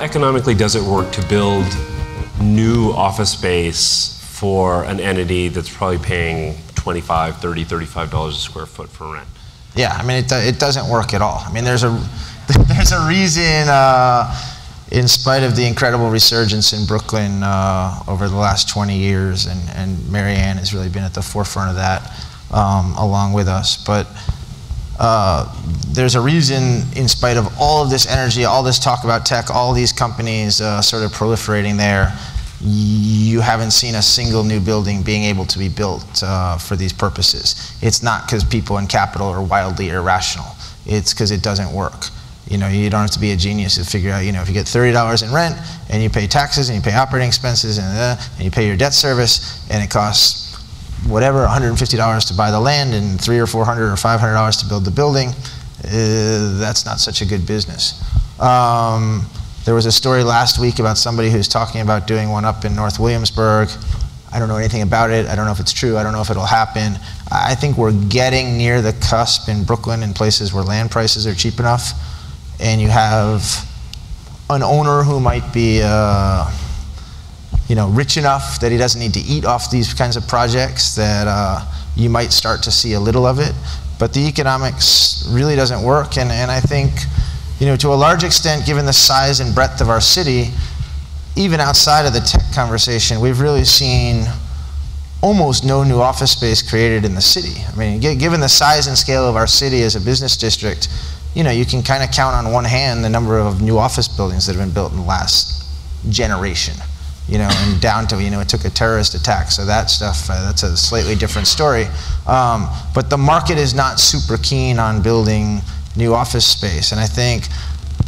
economically does it work to build new office space for an entity that's probably paying 25, 30, 35 dollars a square foot for rent? Yeah, I mean, it, it doesn't work at all. I mean, there's a, there's a reason, uh, in spite of the incredible resurgence in Brooklyn uh, over the last 20 years, and, and Mary Ann has really been at the forefront of that um, along with us. But uh, there's a reason, in spite of all of this energy, all this talk about tech, all these companies uh, sort of proliferating there, you haven't seen a single new building being able to be built uh, for these purposes. It's not because people in capital are wildly irrational. It's because it doesn't work. You know, you don't have to be a genius to figure out, you know, if you get $30 in rent and you pay taxes and you pay operating expenses and, uh, and you pay your debt service and it costs whatever, $150 to buy the land and three or 400 or $500 to build the building, uh, that's not such a good business. Um, there was a story last week about somebody who's talking about doing one up in North Williamsburg. I don't know anything about it. I don't know if it's true. I don't know if it'll happen. I think we're getting near the cusp in Brooklyn in places where land prices are cheap enough, and you have an owner who might be, uh, you know, rich enough that he doesn't need to eat off these kinds of projects. That uh, you might start to see a little of it, but the economics really doesn't work. And and I think you know, to a large extent, given the size and breadth of our city, even outside of the tech conversation, we've really seen almost no new office space created in the city. I mean, given the size and scale of our city as a business district, you know, you can kind of count on one hand the number of new office buildings that have been built in the last generation. You know, and down to, you know, it took a terrorist attack, so that stuff, uh, that's a slightly different story. Um, but the market is not super keen on building new office space. And I think,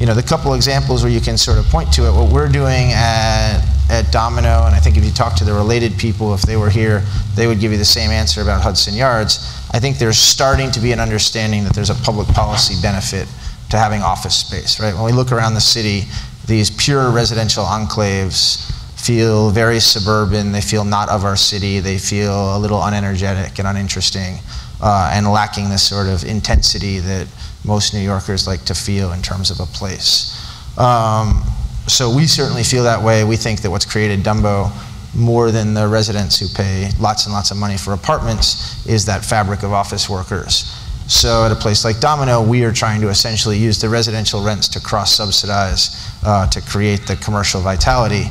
you know, the couple examples where you can sort of point to it, what we're doing at, at Domino, and I think if you talk to the related people, if they were here, they would give you the same answer about Hudson Yards. I think there's starting to be an understanding that there's a public policy benefit to having office space, right? When we look around the city, these pure residential enclaves feel very suburban, they feel not of our city, they feel a little unenergetic and uninteresting, uh, and lacking this sort of intensity that most New Yorkers like to feel in terms of a place. Um, so we certainly feel that way. We think that what's created Dumbo more than the residents who pay lots and lots of money for apartments is that fabric of office workers. So at a place like Domino, we are trying to essentially use the residential rents to cross-subsidize uh, to create the commercial vitality.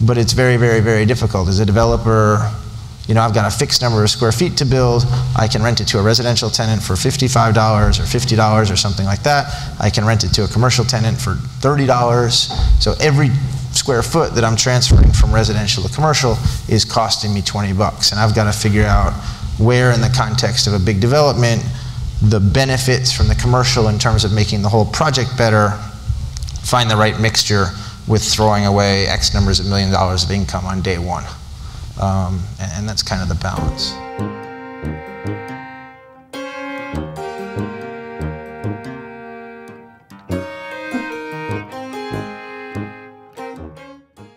But it's very, very, very difficult. As a developer, you know, I've got a fixed number of square feet to build. I can rent it to a residential tenant for $55 or $50 or something like that. I can rent it to a commercial tenant for $30. So every square foot that I'm transferring from residential to commercial is costing me 20 bucks. And I've got to figure out where in the context of a big development the benefits from the commercial in terms of making the whole project better, find the right mixture with throwing away X numbers of million dollars of income on day one. Um, and, and that's kind of the balance.